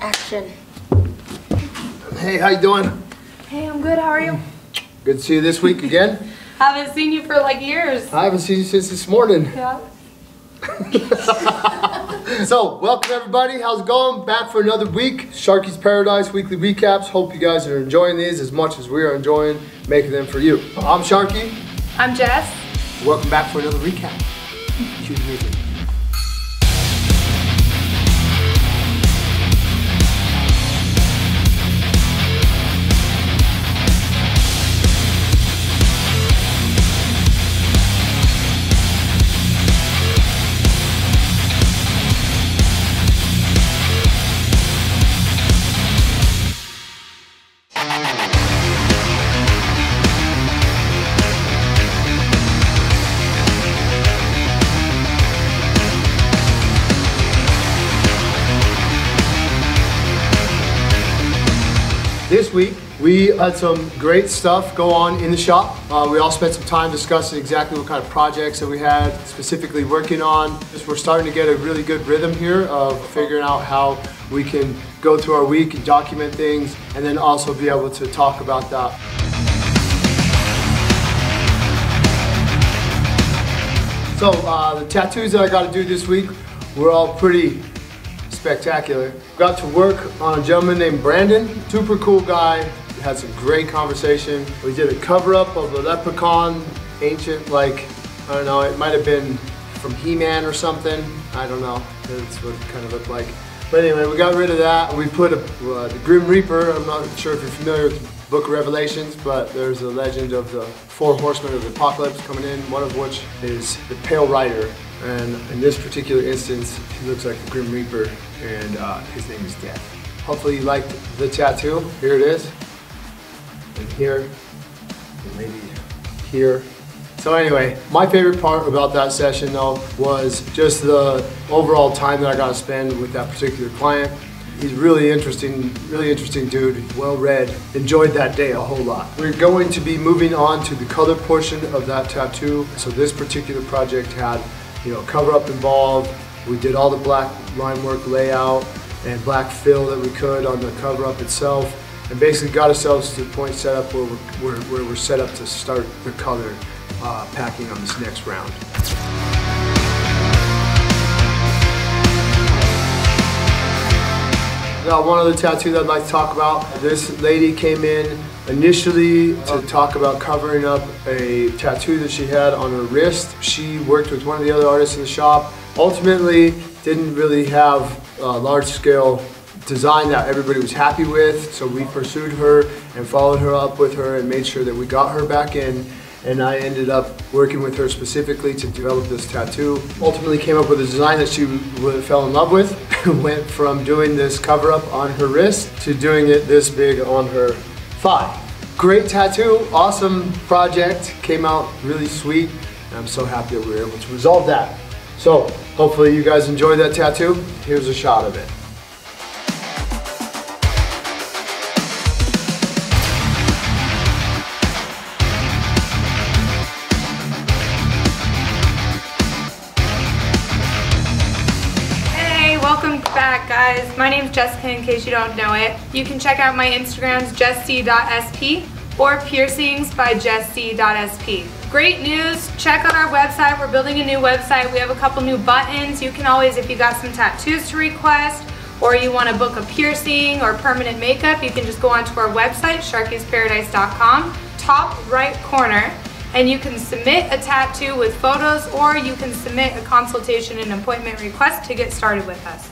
Action. Hey, how you doing? Hey, I'm good. How are you? Good to see you this week again. Haven't seen you for like years. I haven't seen you since this morning. Yeah. So, welcome everybody. How's it going? Back for another week. Sharky's Paradise weekly recaps. Hope you guys are enjoying these as much as we are enjoying making them for you. I'm Sharky. I'm Jess. Welcome back for another recap. This week, we had some great stuff go on in the shop. Uh, we all spent some time discussing exactly what kind of projects that we had specifically working on. Just We're starting to get a really good rhythm here of figuring out how we can go through our week and document things and then also be able to talk about that. So uh, the tattoos that I got to do this week were all pretty spectacular. Got to work on a gentleman named Brandon, super cool guy. Had some great conversation. We did a cover up of a leprechaun, ancient like I don't know. It might have been from He-Man or something. I don't know. That's what it kind of looked like. But anyway, we got rid of that. We put a, uh, the Grim Reaper. I'm not sure if you're familiar with the Book of Revelations, but there's a legend of the four horsemen of the apocalypse coming in. One of which is the Pale Rider, and in this particular instance, he looks like the Grim Reaper, and uh, his name is Death. Hopefully you liked the tattoo. Here it is, and here, and maybe here. So anyway, my favorite part about that session though was just the overall time that I got to spend with that particular client. He's really interesting, really interesting dude, well read. Enjoyed that day a whole lot. We're going to be moving on to the color portion of that tattoo. So this particular project had, you know, cover up involved. We did all the black line work layout and black fill that we could on the cover up itself and basically got ourselves to the point set up where we're, where, where we're set up to start the color uh, packing on this next round. Now, one other tattoo that I'd like to talk about. This lady came in initially to talk about covering up a tattoo that she had on her wrist. She worked with one of the other artists in the shop. Ultimately, didn't really have a large scale design that everybody was happy with, so we pursued her and followed her up with her and made sure that we got her back in. And I ended up working with her specifically to develop this tattoo. Ultimately came up with a design that she fell in love with. Went from doing this cover up on her wrist to doing it this big on her thigh. Great tattoo, awesome project, came out really sweet. And I'm so happy that we were able to resolve that. So hopefully you guys enjoyed that tattoo. Here's a shot of it. Hey, welcome back, guys. My name's Jessica, in case you don't know it. You can check out my Instagrams, jessc.sp or piercings by jessc.sp. Great news. Check out our website. We're building a new website. We have a couple new buttons. You can always, if you got some tattoos to request, or you want to book a piercing or permanent makeup, you can just go onto our website, sharkysparadise.com, top right corner, and you can submit a tattoo with photos or you can submit a consultation and appointment request to get started with us.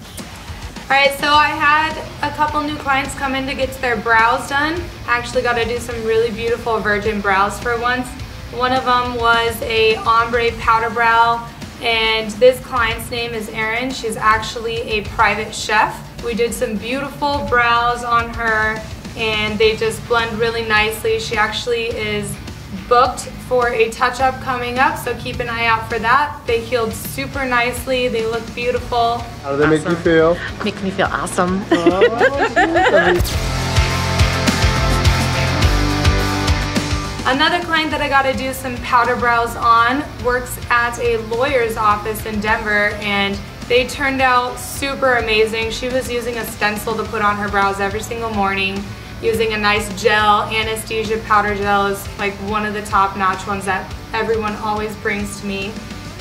All right, so I had a couple new clients come in to get their brows done. I actually got to do some really beautiful virgin brows for once. One of them was a ombre powder brow and this client's name is Erin. She's actually a private chef. We did some beautiful brows on her and they just blend really nicely. She actually is booked for a touch-up coming up, so keep an eye out for that. They healed super nicely. They look beautiful. How do they make you feel? Make me feel awesome. Oh, Another client that I got to do some powder brows on works at a lawyer's office in Denver and They turned out super amazing. She was using a stencil to put on her brows every single morning, using a nice gel. Anastasia powder gel is like one of the top notch ones that everyone always brings to me.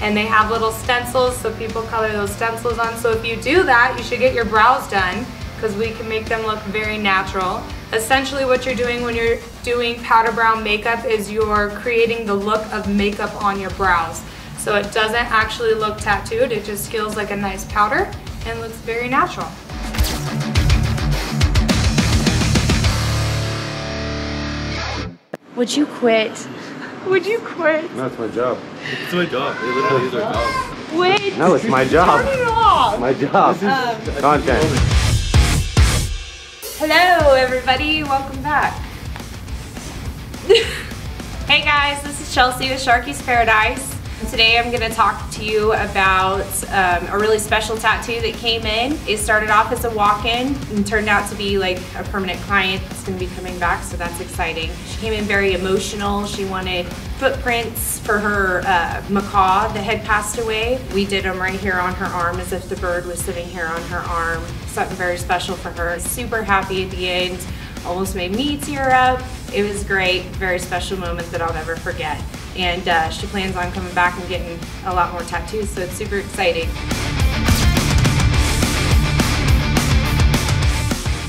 And they have little stencils so people color those stencils on. So if you do that, you should get your brows done because we can make them look very natural. Essentially what you're doing when you're doing powder brow makeup is you're creating the look of makeup on your brows. So it doesn't actually look tattooed, it just feels like a nice powder and looks very natural. Would you quit? Would you quit? No, it's my job. It's my job. It literally is our job. Wait. No, it's my job. Turn it off. My job. Um, Content. Hello everybody, welcome back. Hey guys, this is Chelsea with Sharky's Paradise. Today I'm going to talk to you about um, a really special tattoo that came in. It started off as a walk-in and turned out to be like a permanent client that's going to be coming back, so that's exciting. She came in very emotional. She wanted footprints for her uh, macaw that had passed away. We did them right here on her arm as if the bird was sitting here on her arm. Something very special for her. Super happy at the end. Almost made me tear up. It was great. Very special moment that I'll never forget. And uh, she plans on coming back and getting a lot more tattoos, so it's super exciting.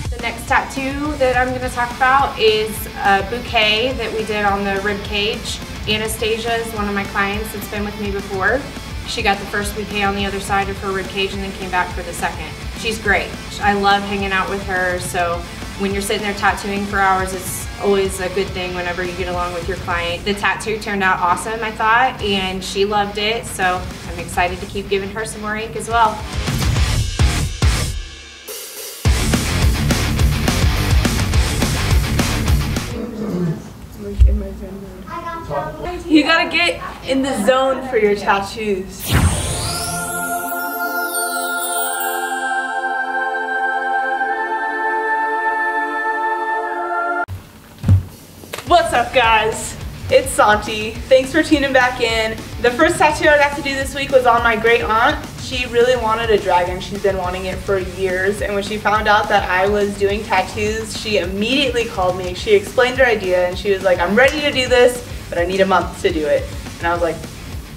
The next tattoo that I'm going to talk about is a bouquet that we did on the rib cage. Anastasia is one of my clients that's been with me before. She got the first bouquet on the other side of her rib cage and then came back for the second. She's great. I love hanging out with her, so when you're sitting there tattooing for hours, it's always a good thing whenever you get along with your client. The tattoo turned out awesome, I thought, and she loved it, so I'm excited to keep giving her some more ink as well. You gotta get in the zone for your tattoos. What's up guys? It's Santi. Thanks for tuning back in. The first tattoo I got to do this week was on my great aunt. She really wanted a dragon. She's been wanting it for years and when she found out that I was doing tattoos, she immediately called me. She explained her idea and she was like, I'm ready to do this, but I need a month to do it. And I was like,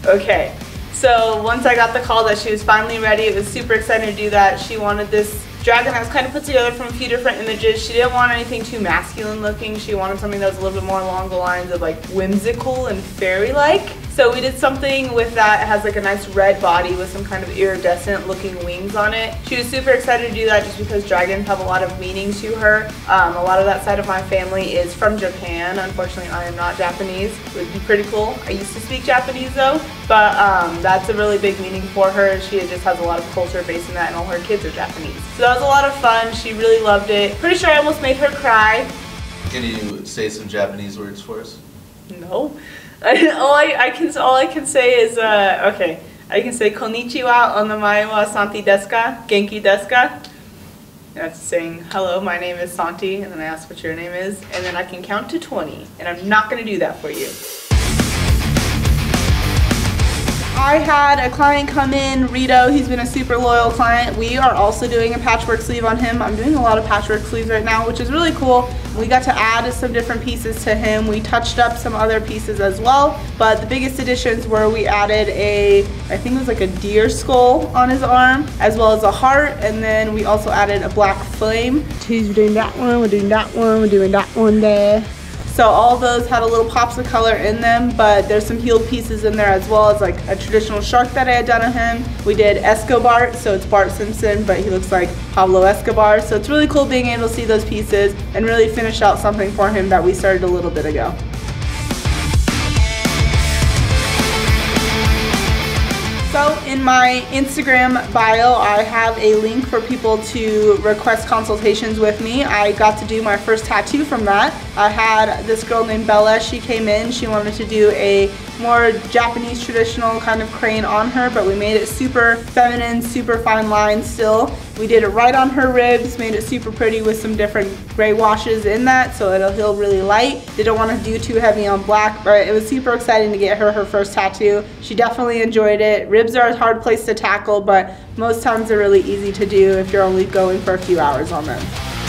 okay. So once I got the call that she was finally ready, it was super exciting to do that. She wanted this dragon that was kind of put together from a few different images. She didn't want anything too masculine looking. She wanted something that was a little bit more along the lines of like whimsical and fairy-like. So we did something with that. It has like a nice red body with some kind of iridescent looking wings on it. She was super excited to do that just because dragons have a lot of meaning to her. Um, a lot of that side of my family is from Japan. Unfortunately, I am not Japanese. It would be pretty cool. I used to speak Japanese though, but um, that's a really big meaning for her. She just has a lot of culture based in that and all her kids are Japanese. So that was a lot of fun. She really loved it. Pretty sure I almost made her cry. Can you say some Japanese words for us? No. all I, I can all I can say is uh, okay. I can say konnichiwa onamae wa Santi desu ka? Genki desu ka? That's saying hello, my name is Santi, and then I ask what your name is, and then I can count to 20, and I'm not gonna do that for you. I had a client come in, Rito, he's been a super loyal client. We are also doing a patchwork sleeve on him. I'm doing a lot of patchwork sleeves right now, which is really cool. We got to add some different pieces to him. We touched up some other pieces as well, but the biggest additions were we added a, I think it was like a deer skull on his arm, as well as a heart, and then we also added a black flame. He's doing that one, we're doing that one, we're doing that one there. So all those had a little pops of color in them, but there's some healed pieces in there as well as like a traditional shark that I had done on him. We did Escobar, so it's Bart Simpson, but he looks like Pablo Escobar. So it's really cool being able to see those pieces and really finish out something for him that we started a little bit ago. So in my Instagram bio, I have a link for people to request consultations with me. I got to do my first tattoo from that. I had this girl named Bella, she came in, she wanted to do a more Japanese traditional kind of crane on her, but we made it super feminine, super fine line still. We did it right on her ribs, made it super pretty with some different gray washes in that, so it'll feel really light. Didn't want to do too heavy on black, but it was super exciting to get her her first tattoo. She definitely enjoyed it. Ribs are a hard place to tackle, but most times they're really easy to do if you're only going for a few hours on them.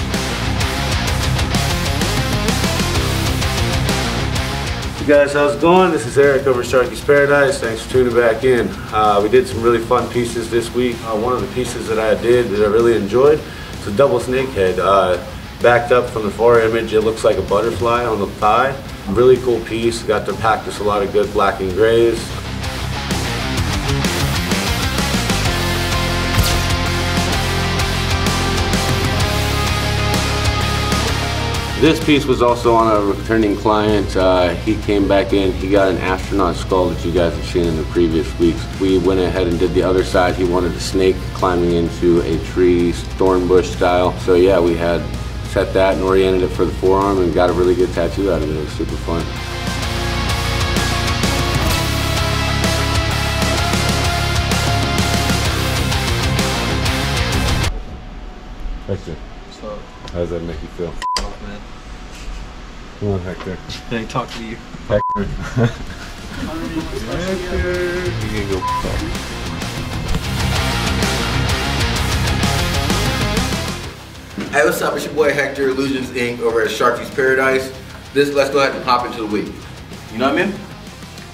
Hey guys, how's it going? This is Eric over Sharky's Paradise. Thanks for tuning back in. Uh, we did some really fun pieces this week. Uh, one of the pieces that I did that I really enjoyed is a double snake head. Uh, backed up from the far image, it looks like a butterfly on the thigh. Really cool piece. Got to practice a lot of good black and grays. This piece was also on a returning client. Uh, he came back in, he got an astronaut skull that you guys have seen in the previous weeks. We went ahead and did the other side. He wanted a snake climbing into a tree, thorn bush style. So yeah, we had set that and oriented it for the forearm and got a really good tattoo out of it. It was super fun. Hector, So, how does that make you feel? Man. Come on, Hector. Can I talk to you? Hector. Hector. You can go talk. Hey, what's up? It's your boy Hector, Illusions Ink. over at Sharky's Paradise. This, let's go ahead and hop into the week. You know what I mean?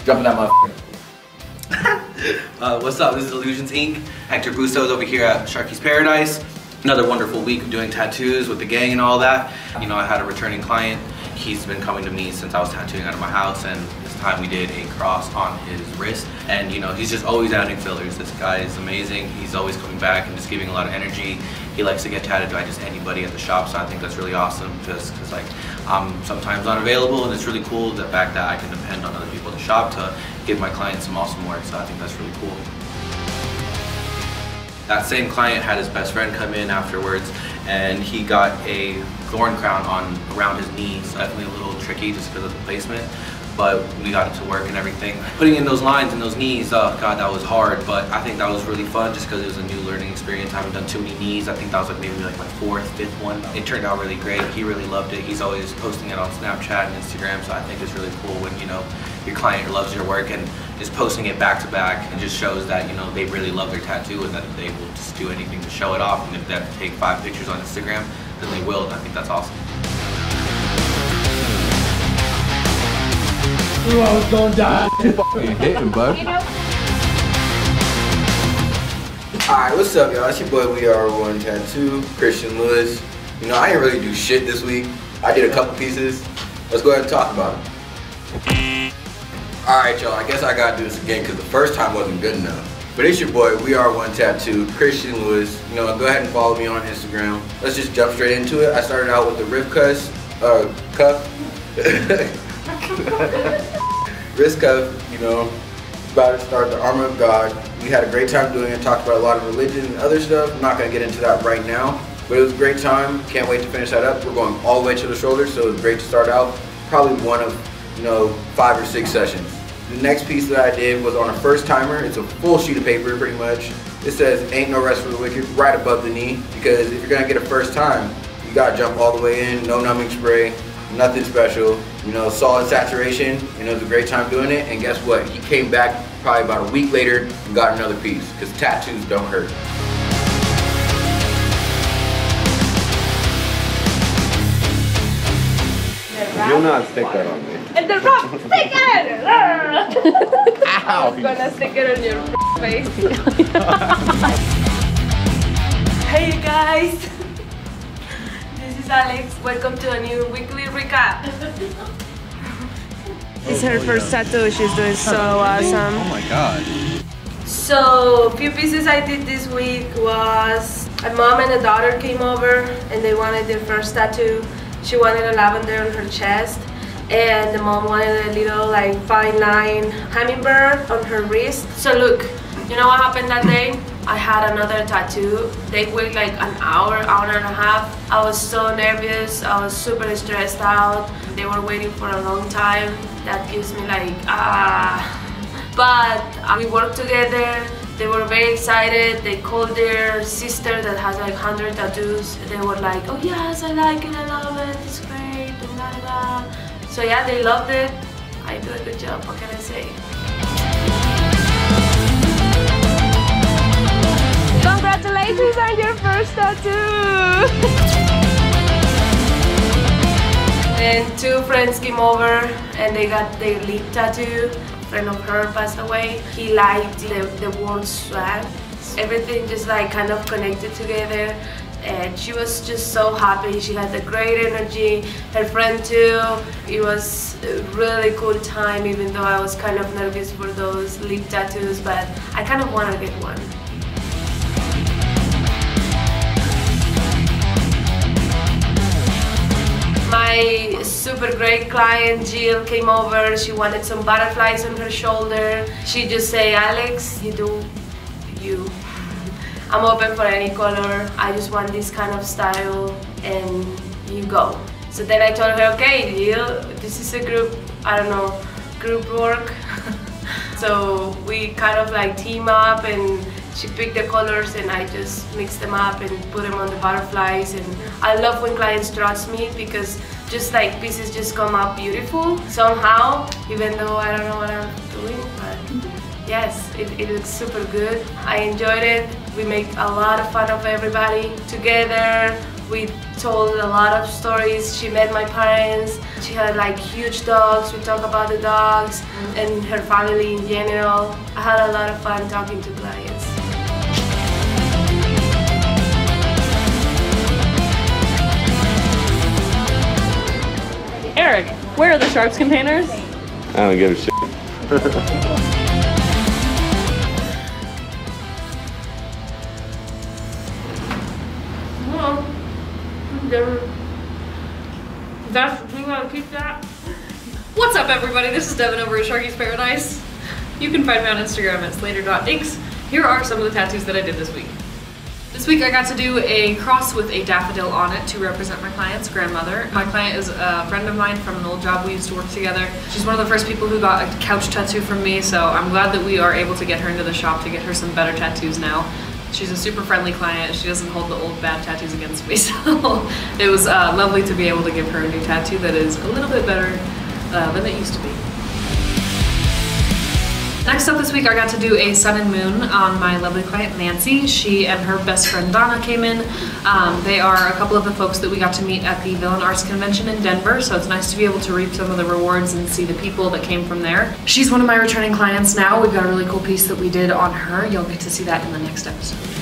Jumping that motherfucker. Uh, what's up? This is Illusions Ink. Hector Bustos over here at Sharky's Paradise. Another wonderful week of doing tattoos with the gang and all that. You know, I had a returning client. He's been coming to me since I was tattooing out of my house, and this time we did a cross on his wrist. And you know, he's just always adding fillers. This guy is amazing. He's always coming back and just giving a lot of energy. He likes to get tattooed by just anybody at the shop, so I think that's really awesome. Just because like I'm sometimes not available, and it's really cool the fact that I can depend on other people at the shop to give my clients some awesome work. So I think that's really cool. That same client had his best friend come in afterwards and he got a thorn crown on around his knees. Definitely a little tricky just because of the placement, but we got it to work and everything. Putting in those lines and those knees, oh god, that was hard, but I think that was really fun just because it was a new learning experience. I haven't done too many knees. I think that was like maybe like my fourth, fifth one. It turned out really great. He really loved it. He's always posting it on Snapchat and Instagram, so I think it's really cool when, you know, your client loves your work and is posting it back to back and just shows that you know they really love their tattoo and that they will just do anything to show it off and if they have to take five pictures on Instagram then they will and I think that's awesome. I knew I was gonna die. hitting, bud. Alright, what's up, y'all? It's your boy We Are One Tattoo, Christian Lewis. You know, I didn't really do shit this week. I did a couple pieces. Let's go ahead and talk about it. Alright, y'all, I guess I gotta do this again because the first time wasn't good enough. But it's your boy, We Are One Tattoo, Christian Lewis. You know, go ahead and follow me on Instagram. Let's just jump straight into it. I started out with the rib cuss, uh, cuff. Wrist cuff, you know, about to start the armor of God. We had a great time doing it, talked about a lot of religion and other stuff. I'm not gonna get into that right now, but it was a great time. Can't wait to finish that up. We're going all the way to the shoulders, so it was great to start out. Probably one of, you know, five or six sessions. The next piece that I did was on a first timer. It's a full sheet of paper, pretty much. It says, ain't no rest for the wicked, right above the knee, because if you're gonna get a first time, you gotta jump all the way in, no numbing spray, nothing special. You know, solid saturation, you know, it was a great time doing it, and guess what? He came back probably about a week later and got another piece, because tattoos don't hurt. You'll not stick that on me. And the rock, stick it! I'm gonna stick it on your face. hey guys! This is Alex. Welcome to a new weekly recap. It's her first tattoo. She's doing so awesome. Oh my god. So, few pieces I did this week was a mom and a daughter came over and they wanted their first tattoo. She wanted a lavender on her chest and the mom wanted a little like fine line hummingbird on her wrist. So look, you know what happened that day? I had another tattoo. They wait like an hour, hour and a half. I was so nervous. I was super stressed out. They were waiting for a long time. That gives me like ah. But uh, we worked together. They were very excited. They called their sister that has like 100 tattoos. They were like, oh yes, I like it, a love So yeah, they loved it. I do a good job, what can I say? Congratulations on your first tattoo. And two friends came over and they got their lip tattoo. A friend of her passed away. He liked the, the word swag. Everything just like kind of connected together and she was just so happy. She had a great energy. Her friend too. It was a really cool time even though I was kind of nervous for those lip tattoos but I kind of want to get one. My super great client Jill came over. She wanted some butterflies on her shoulder. She just say, Alex, you do you. I'm open for any color. I just want this kind of style and you go. So then I told her, okay, Jill, this is a group, I don't know, group work. so we kind of like team up and she picked the colors and I just mixed them up and put them on the butterflies and I love when clients trust me because just like pieces just come out beautiful somehow even though I don't know what I'm doing but mm-hmm. yes it, it looks super good I enjoyed it we make a lot of fun of everybody together we told a lot of stories. She met my parents. She had like huge dogs. We talked about the dogs and her family in general. I had a lot of fun talking to clients. Eric, where are the sharps containers? I don't give a shit. we want to keep that. What's up, everybody? This is Devon over at Sharky's Paradise. You can find me on Instagram at slater.inks. Here are some of the tattoos that I did this week. This week I got to do a cross with a daffodil on it to represent my client's grandmother. My client is a friend of mine from an old job we used to work together. She's one of the first people who got a couch tattoo from me, so I'm glad that we are able to get her into the shop to get her some better tattoos now. She's a super friendly client. She doesn't hold the old bad tattoos against me, so it was uh, lovely to be able to give her a new tattoo that is a little bit better uh, than it used to be. Next up this week, I got to do a sun and moon on my lovely client Nancy. She and her best friend Donna came in. Um, they are a couple of the folks that we got to meet at the Villain Arts Convention in Denver, so it's nice to be able to reap some of the rewards and see the people that came from there. She's one of my returning clients now. We've got a really cool piece that we did on her. You'll get to see that in the next episode.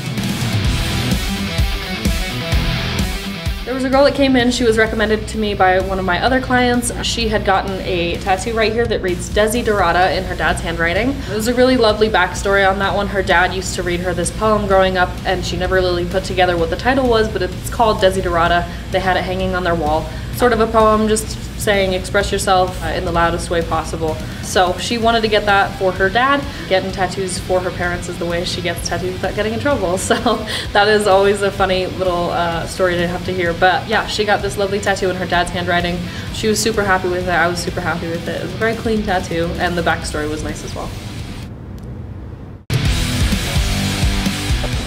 There was a girl that came in, she was recommended to me by one of my other clients. She had gotten a tattoo right here that reads Desiderata in her dad's handwriting. There's a really lovely backstory on that one. Her dad used to read her this poem growing up and she never really put together what the title was, but it's called Desiderata. They had it hanging on their wall. Sort of a poem just saying express yourself uh, in the loudest way possible. So she wanted to get that for her dad. Getting tattoos for her parents is the way she gets tattoos without getting in trouble. So that is always a funny little uh, story to have to hear. But yeah, she got this lovely tattoo in her dad's handwriting. She was super happy with it. I was super happy with it. It was a very clean tattoo, and the backstory was nice as well.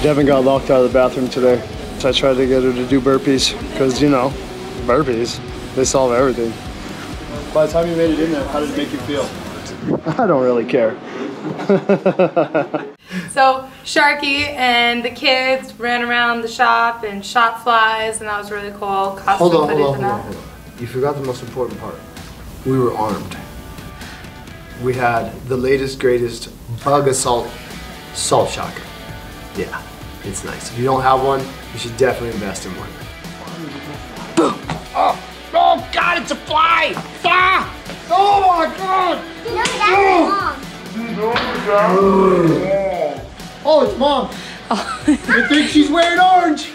Devon got locked out of the bathroom today. So I tried to get her to do burpees because, you know, burpees, they solve everything. By the time you made it in there, how did it make you feel? I don't really care. So Sharky and the kids ran around the shop and shot flies, and that was really cool. Costume Hold on, hold on, hold on, hold on. You forgot the most important part. We were armed. We had the latest, greatest Bug-A-Salt salt shocker. Yeah, it's nice. If you don't have one, you should definitely invest in one. Oh, oh God, it's a fly! Ah! Oh my God! Oh, it's mom. I think she's wearing orange.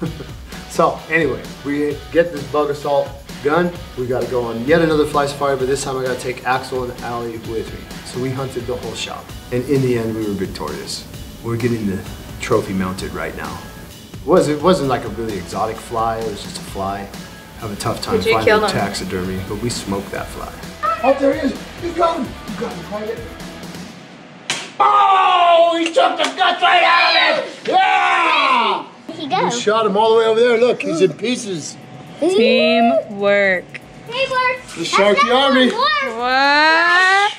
so anyway, we get this Bug-A-Salt gun. We got to go on yet another fly safari, but this time I got to take Axel and Allie with me. So we hunted the whole shop, and in the end, we were victorious. We're getting the trophy mounted right now. It was it wasn't like a really exotic fly. It was just a fly. Have a tough time Did you finding kill him? taxidermy, but we smoked that fly. Oh, there he is. He's gone. You got him. Quiet. Oh, he took the guts right out of it. Yeah. He go. We shot him all the way over there. Look, he's in pieces. Teamwork. Teamwork. The Sharky Army. What?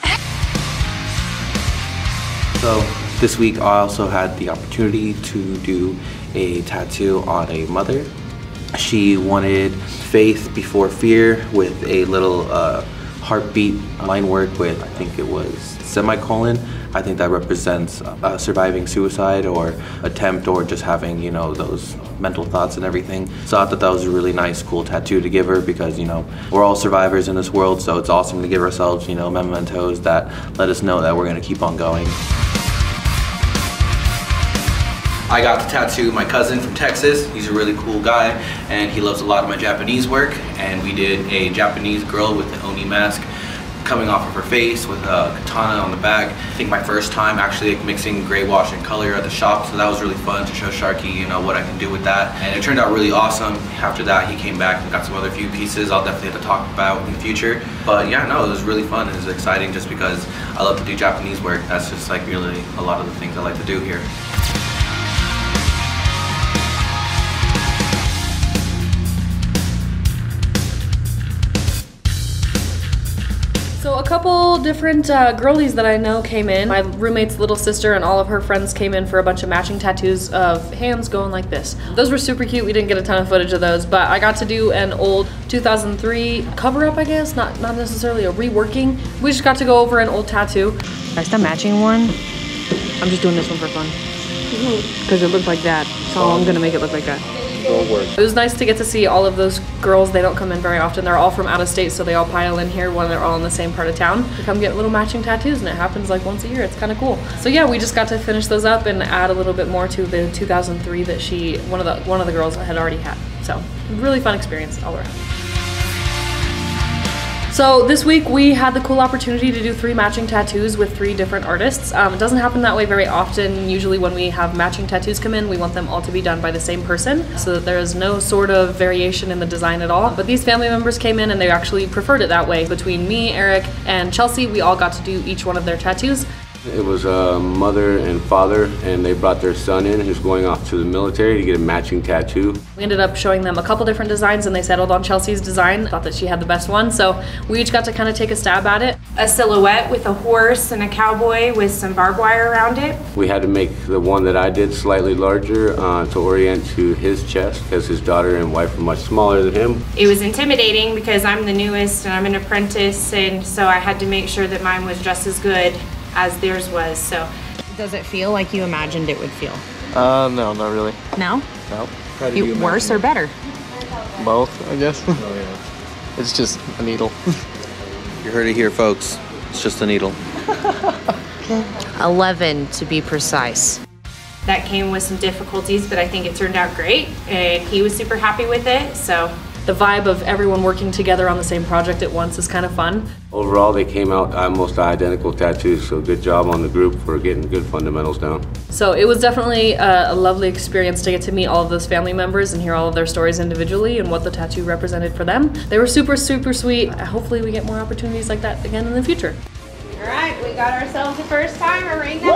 So This week I also had the opportunity to do a tattoo on a mother. She wanted faith before fear with a little uh, heartbeat line work with, I think it was semicolon. I think that represents uh, surviving suicide or attempt or just having, you know, those mental thoughts and everything. So I thought that was a really nice, cool tattoo to give her because, you know, we're all survivors in this world, so it's awesome to give ourselves, you know, mementos that let us know that we're gonna keep on going. I got to tattoo my cousin from Texas. He's a really cool guy and he loves a lot of my Japanese work. And we did a Japanese girl with the Oni mask coming off of her face with a katana on the back. I think my first time actually like, mixing gray wash and color at the shop, so that was really fun to show Sharky, you know, what I can do with that. And it turned out really awesome. After that, he came back and got some other few pieces I'll definitely have to talk about in the future. But yeah, no, it was really fun. It was exciting just because I love to do Japanese work. That's just like really a lot of the things I like to do here. Couple different uh, girlies that I know came in. My roommate's little sister and all of her friends came in for a bunch of matching tattoos of hands going like this. Those were super cute. We didn't get a ton of footage of those, but I got to do an old 2003 cover up, I guess. Not not necessarily a reworking. We just got to go over an old tattoo. That's the matching one. I'm just doing this one for fun because it looked like that. So I'm gonna make it look like that. It was nice to get to see all of those girls. They don't come in very often. They're all from out of state, so they all pile in here when they're all in the same part of town to come get little matching tattoos, and it happens like once a year. It's kind of cool. So yeah, we just got to finish those up and add a little bit more to the 2003 that she one of the one of the girls had already had. So really fun experience all around. So this week we had the cool opportunity to do three matching tattoos with three different artists. Um, it doesn't happen that way very often. Usually when we have matching tattoos come in, we want them all to be done by the same person so that there is no sort of variation in the design at all. But these family members came in and they actually preferred it that way. Between me, Eric, and Chelsea, we all got to do each one of their tattoos. It was a mother and father, and they brought their son in who's going off to the military to get a matching tattoo. We ended up showing them a couple different designs and they settled on Chelsea's design. Thought that she had the best one, so we each got to kind of take a stab at it. A silhouette with a horse and a cowboy with some barbed wire around it. We had to make the one that I did slightly larger uh, to orient to his chest because his daughter and wife are much smaller than him. It was intimidating because I'm the newest and I'm an apprentice, and so I had to make sure that mine was just as good as theirs was. So, does it feel like you imagined it would feel? Uh, no, not really. No? No. You, worse or better? Both, I guess. Oh, yeah. It's just a needle. You heard it here, folks. It's just a needle. 11 to be precise. That came with some difficulties, but I think it turned out great, and he was super happy with it. So the vibe of everyone working together on the same project at once is kind of fun. Overall, they came out uh, almost identical tattoos, so good job on the group for getting good fundamentals down. So it was definitely a, a, lovely experience to get to meet all of those family members and hear all of their stories individually and what the tattoo represented for them. They were super, super sweet. Hopefully we get more opportunities like that again in the future. All right, we got ourselves a first timer right now.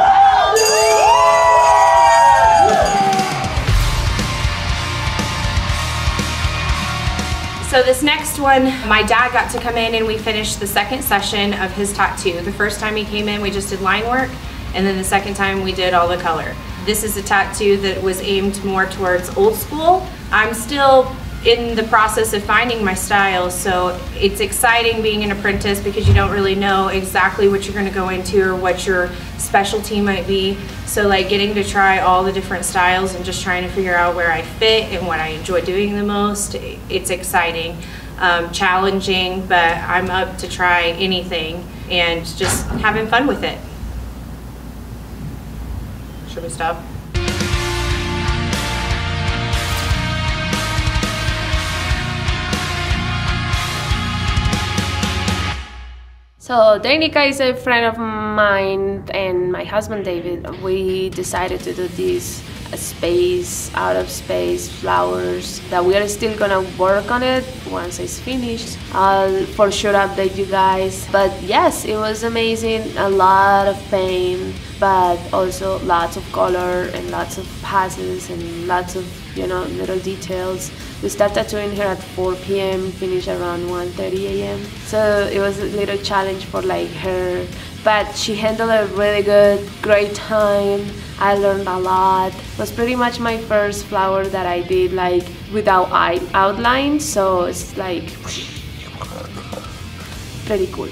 So this next one, my dad got to come in and we finished the second session of his tattoo. The first time he came in, we just did line work, and then the second time we did all the color. This is a tattoo that was aimed more towards old school. I'm still in the process of finding my style, so it's exciting being an apprentice because you don't really know exactly what you're gonna go into or what your specialty might be. So like getting to try all the different styles and just trying to figure out where I fit and what I enjoy doing the most, it's exciting. Um, challenging, but I'm up to try anything and just having fun with it. Should we stop? So Danica is a friend of mine and my husband David. We decided to do this space, out of space, flowers, that we are still gonna work on it once it's finished. I'll for sure update you guys. But yes, it was amazing, a lot of pain, but also lots of color and lots of passes and lots of, you know, little details. We started tattooing here at 4 p.m., finish around 1.30 a.m. So it was a little challenge for like her but she handled it really good. Great time. I learned a lot. It was pretty much my first flower that I did like without eye outline, so it's like pretty cool.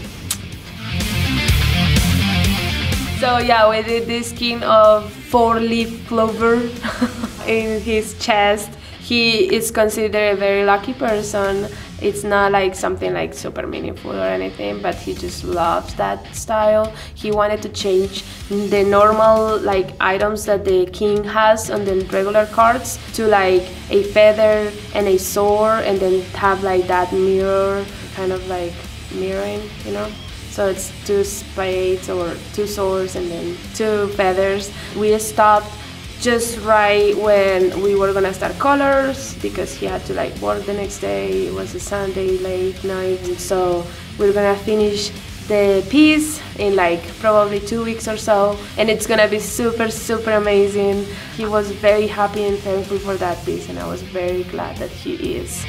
So yeah, we did this skin of four-leaf clover in his chest. He is considered a very lucky person. It's not like something like super meaningful or anything, but he just loves that style. He wanted to change the normal like items that the king has on the regular cards to like a feather and a sword and then have like that mirror kind of like mirroring, you know? So it's two spades or two swords and then two feathers. We stopped just right when we were gonna start colors because he had to like work the next day. It was a Sunday late night, so we're gonna finish the piece in like probably two weeks or so and it's gonna be super super amazing he was very happy and thankful for that piece and i was very glad that he is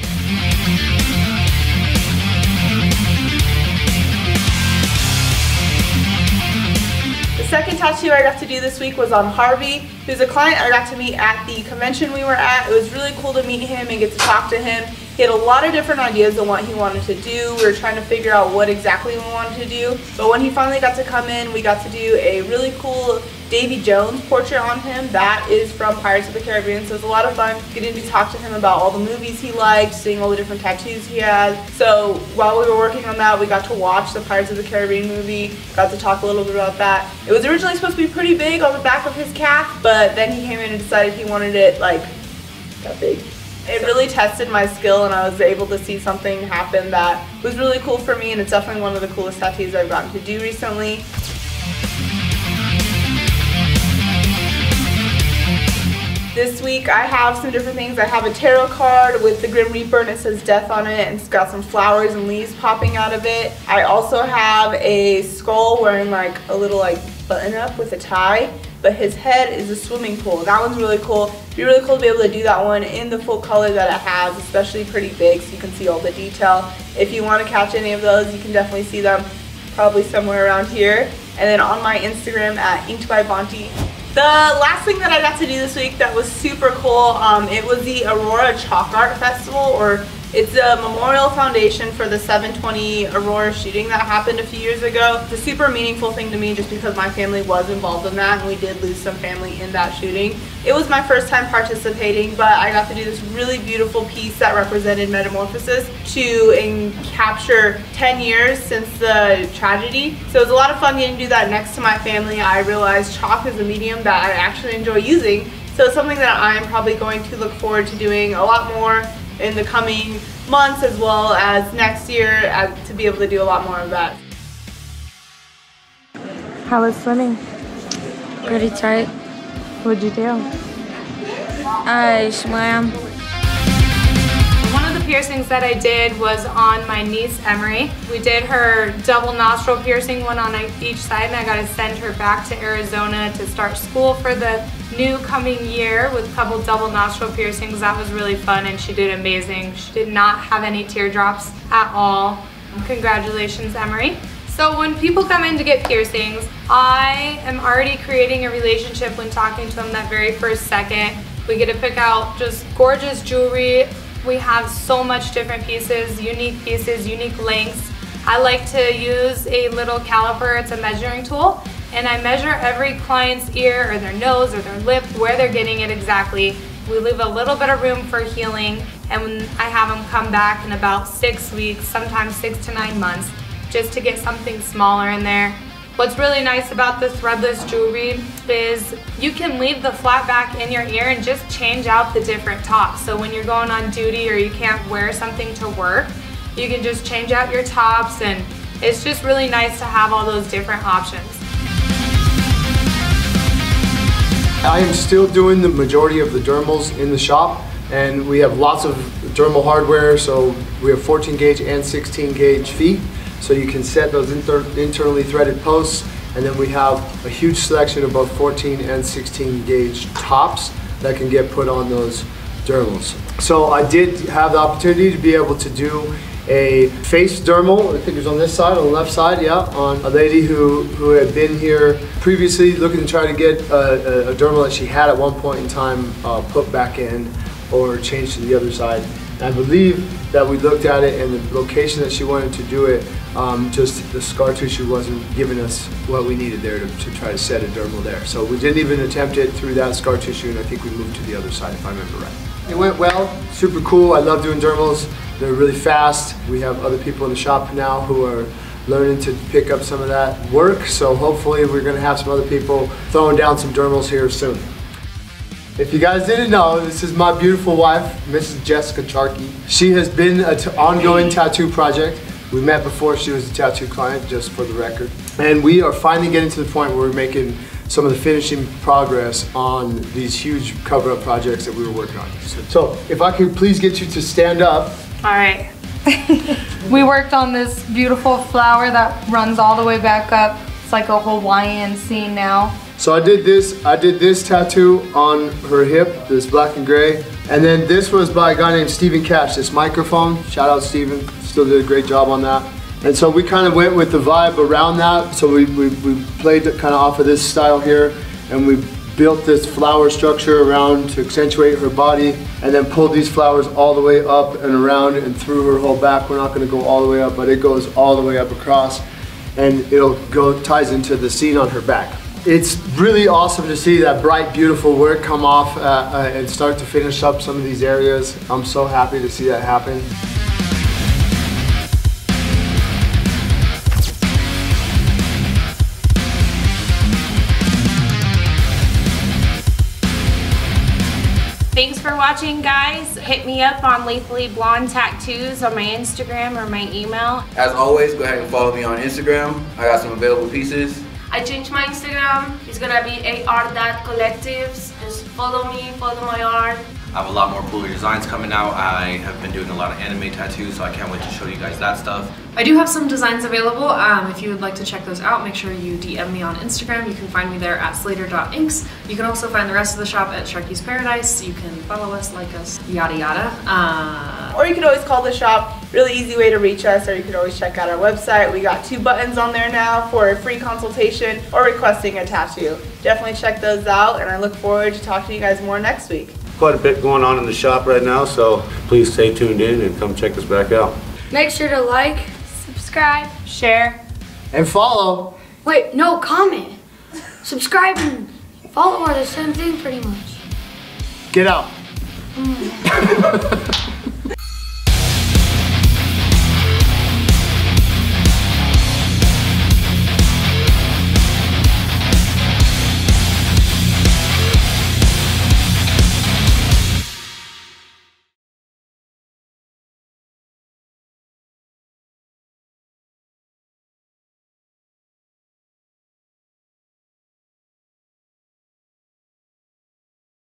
second tattoo I got to do this week was on Harvey, who's a client I got to meet at the convention we were at. It was really cool to meet him and get to talk to him. He had a lot of different ideas on what he wanted to do. We were trying to figure out what exactly we wanted to do. But when he finally got to come in, we got to do a really cool Davy Jones portrait on him. That is from Pirates of the Caribbean. So it's a lot of fun getting to talk to him about all the movies he liked, seeing all the different tattoos he had. So while we were working on that, we got to watch the Pirates of the Caribbean movie, got to talk a little bit about that. It was originally supposed to be pretty big on the back of his calf, but then he came in and decided he wanted it like that big. It really tested my skill and I was able to see something happen that was really cool for me and it's definitely one of the coolest tattoos I've gotten to do recently. This week I have some different things. I have a tarot card with the Grim Reaper and it says death on it and it's got some flowers and leaves popping out of it. I also have a skull wearing like a little like button up with a tie but his head is a swimming pool. That one's really cool. It'd be really cool to be able to do that one in the full color that it has, especially pretty big so you can see all the detail. If you want to catch any of those, you can definitely see them probably somewhere around here. And then on my Instagram at Inked by Banti. The last thing that I got to do this week that was super cool, um, it was the Aurora Chalk Art Festival, or it's a memorial foundation for the 720 Aurora shooting that happened a few years ago. It's a super meaningful thing to me just because my family was involved in that and we did lose some family in that shooting. It was my first time participating, but I got to do this really beautiful piece that represented metamorphosis to capture 10 years since the tragedy. So it was a lot of fun getting to do that next to my family. I realized chalk is a medium that I actually enjoy using. So it's something that I'm probably going to look forward to doing a lot more in the coming months as well as next year as, to be able to do a lot more of that. How was swimming? Pretty tight. What'd you do? I swam. Piercings that I did was on my niece Emery. We did her double nostril piercing, one on each side, and I got to send her back to Arizona to start school for the new coming year with a couple double nostril piercings. That was really fun and she did amazing. She did not have any teardrops at all. Congratulations, Emery. So when people come in to get piercings, I am already creating a relationship when talking to them that very first second. We get to pick out just gorgeous jewelry. We have so much different pieces, unique pieces, unique lengths. I like to use a little caliper, it's a measuring tool, and I measure every client's ear or their nose or their lip, where they're getting it exactly. We leave a little bit of room for healing and I have them come back in about six weeks, sometimes six to nine months, just to get something smaller in there. What's really nice about the threadless jewelry is you can leave the flat back in your ear and just change out the different tops. So when you're going on duty or you can't wear something to work, you can just change out your tops and it's just really nice to have all those different options. I am still doing the majority of the dermals in the shop and we have lots of dermal hardware so we have 14 gauge and 16 gauge feet so you can set those inter internally threaded posts and then we have a huge selection of both 14 and 16 gauge tops that can get put on those dermals. So I did have the opportunity to be able to do a face dermal, I think it was on this side, on the left side, yeah, on a lady who, who had been here previously looking to try to get a, a, a dermal that she had at one point in time uh, put back in or changed to the other side. I believe that we looked at it and the location that she wanted to do it, um, just the scar tissue wasn't giving us what we needed there to, to try to set a dermal there. So we didn't even attempt it through that scar tissue and I think we moved to the other side if I remember right. It went well, super cool. I love doing dermals. They're really fast. We have other people in the shop now who are learning to pick up some of that work. So hopefully we're gonna have some other people throwing down some dermals here soon. If you guys didn't know, this is my beautiful wife, Mrs. Jessica Charkey. She has been an ongoing tattoo project. We met before she was a tattoo client, just for the record. And we are finally getting to the point where we're making some of the finishing progress on these huge cover-up projects that we were working on. So if I could please get you to stand up. All right. we worked on this beautiful flower that runs all the way back up. It's like a Hawaiian scene now. So I did this, I did this tattoo on her hip, this black and gray. And then this was by a guy named Stephen Cash, this microphone. Shout out Stephen, still did a great job on that. And so we kind of went with the vibe around that. So we, we, we played kind of off of this style here and we built this flower structure around to accentuate her body and then pulled these flowers all the way up and around and through her whole back. We're not gonna go all the way up, but it goes all the way up across and it'll go, ties into the scene on her back. It's really awesome to see that bright, beautiful work come off uh, uh, and start to finish up some of these areas. I'm so happy to see that happen. Thanks for watching, guys. Hit me up on Lethally Blonde Tattoos on my Instagram or my email. As always, go ahead and follow me on Instagram. I got some available pieces. I changed my Instagram. It's gonna be ar.collectives. Just follow me, follow my art. I have a lot more cooler designs coming out. I have been doing a lot of anime tattoos, so I can't wait to show you guys that stuff. I do have some designs available. Um, if you would like to check those out, make sure you DM me on Instagram. You can find me there at slater.inks. You can also find the rest of the shop at Sharky's Paradise. You can follow us, like us, yada yada. Uh, Or you can always call the shop. Really easy way to reach us, or you can always check out our website. We got two buttons on there now for a free consultation or requesting a tattoo. Definitely check those out, and I look forward to talking to you guys more next week. Quite a bit going on in the shop right now, so please stay tuned in and come check us back out. Make sure to like, subscribe, share, and follow. Wait, no, comment. Subscribe and follow are the same thing pretty much. Get out. Mm.